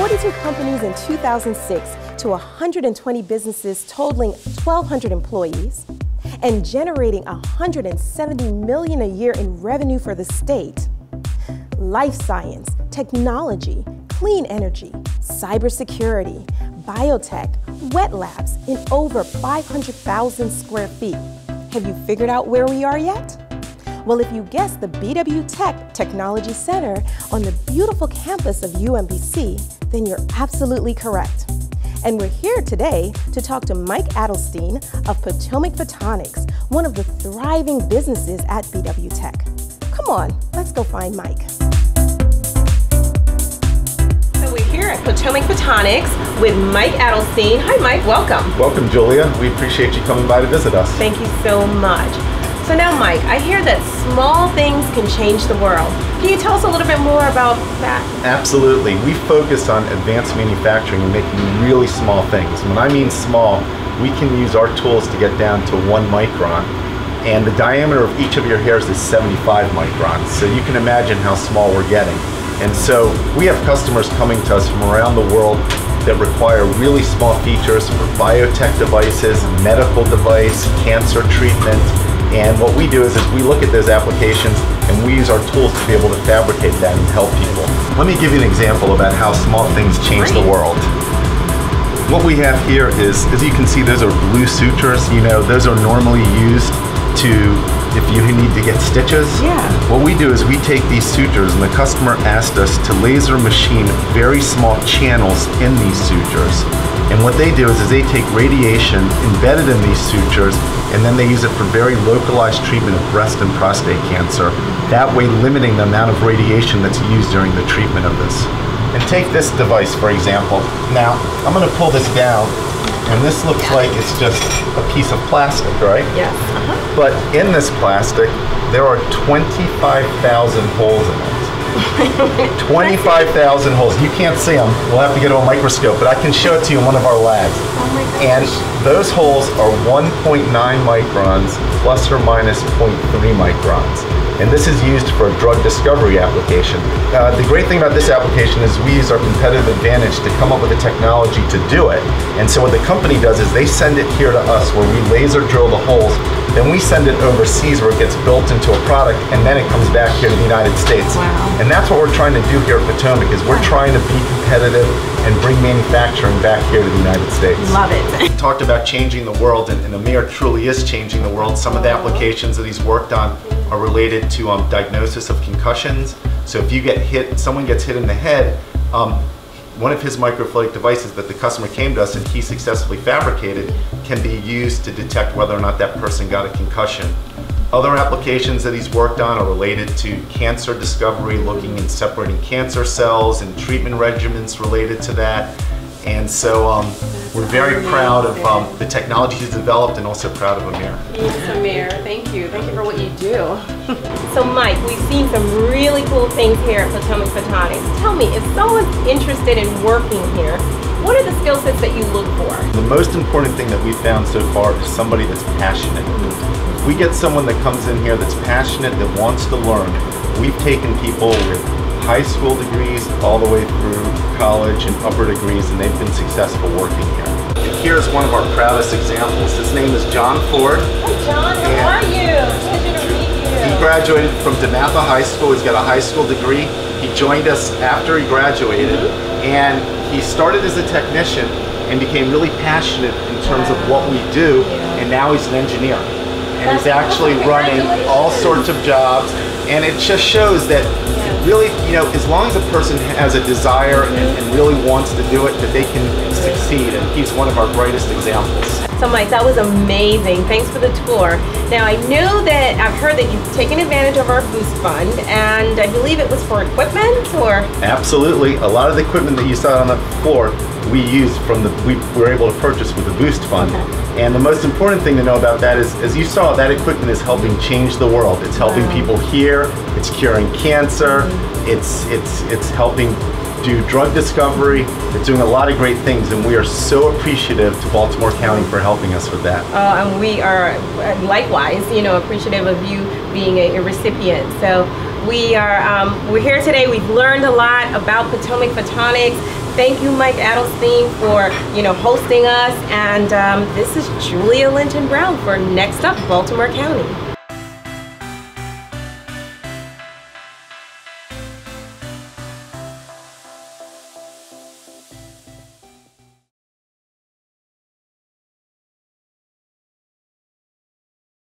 42 companies in 2006 to 120 businesses totaling 1,200 employees and generating 170 million a year in revenue for the state. Life science, technology, clean energy, cybersecurity, biotech, wet labs in over 500,000 square feet. Have you figured out where we are yet? Well, if you guessed the BW Tech Technology Center on the beautiful campus of UMBC, then you're absolutely correct. And we're here today to talk to Mike Adelstein of Potomac Photonics, one of the thriving businesses at BW Tech. Come on, let's go find Mike. So we're here at Potomac Photonics with Mike Adelstein. Hi Mike, welcome. Welcome Julia. We appreciate you coming by to visit us. Thank you so much. So now Mike, I hear that small things can change the world. Can you tell us a little bit more about that? Absolutely. We focus on advanced manufacturing and making really small things. When I mean small, we can use our tools to get down to one micron and the diameter of each of your hairs is 75 microns. So you can imagine how small we're getting. And so we have customers coming to us from around the world that require really small features for biotech devices, medical device, cancer treatment, and what we do is, is we look at those applications and we use our tools to be able to fabricate that and help people. Let me give you an example about how small things change the world. What we have here is, as you can see, those are blue sutures. You know, those are normally used to, if you need to get stitches. Yeah. What we do is we take these sutures and the customer asked us to laser machine very small channels in these sutures. And what they do is, is they take radiation embedded in these sutures and then they use it for very localized treatment of breast and prostate cancer, that way limiting the amount of radiation that's used during the treatment of this. And take this device for example. Now, I'm going to pull this down and this looks like it's just a piece of plastic, right? Yes. Uh-huh. But in this plastic, there are 25,000 holes in it. 25,000 holes. You can't see them. We'll have to get to a microscope, but I can show it to you in one of our labs. Oh and those holes are 1.9 microns plus or minus 0.3 microns. And this is used for a drug discovery application. Uh, the great thing about this application is we use our competitive advantage to come up with the technology to do it. And so what the company does is they send it here to us where we laser drill the holes then we send it overseas where it gets built into a product and then it comes back here to the United States. Wow. And that's what we're trying to do here at Potomac is we're trying to be competitive and bring manufacturing back here to the United States. Love it. we talked about changing the world and, and Amir truly is changing the world. Some of the applications that he's worked on are related to um, diagnosis of concussions. So if you get hit, someone gets hit in the head, um, one of his microfluidic devices that the customer came to us and he successfully fabricated can be used to detect whether or not that person got a concussion. Other applications that he's worked on are related to cancer discovery, looking and separating cancer cells and treatment regimens related to that. And so um, we're very proud of um, the technology he's developed and also proud of Amir. Thanks, Amir. Thank you. Thank you for what you do. so, Mike, we've seen some really cool things here at Potomac Photonics. Tell me, if someone's interested in working here, what are the skill sets that you look for? The most important thing that we've found so far is somebody that's passionate. If we get someone that comes in here that's passionate, that wants to learn, we've taken people with high school degrees all the way through college and upper degrees and they've been successful working here. And here's one of our proudest examples. His name is John Ford. Hi John, how are you? Pleasure to meet you. He graduated from DeMatha High School. He's got a high school degree. He joined us after he graduated mm -hmm. and he started as a technician and became really passionate in terms of what we do and now he's an engineer. And he's actually running all sorts of jobs and it just shows that really, you know, as long as a person has a desire and, and, really wants to do it, that they can succeed. And he's one of our brightest examples. So Mike, that was amazing. Thanks for the tour. Now I know that I've heard that you've taken advantage of our Boost Fund, and I believe it was for equipment, or? Absolutely. A lot of the equipment that you saw on the floor, we used from the, we were able to purchase with the Boost Fund. Okay. And the most important thing to know about that is, as you saw, that equipment is helping change the world. It's helping wow. people here, it's curing cancer, mm -hmm. it's, it's, it's helping do drug discovery. They're doing a lot of great things, and we are so appreciative to Baltimore County for helping us with that. Uh, and we are uh, likewise, you know, appreciative of you being a, a recipient. So we are um, we're here today. We've learned a lot about Potomac Photonics. Thank you, Mike Adelstein, for you know hosting us. And um, this is Julia Linton Brown for Next Up Baltimore County.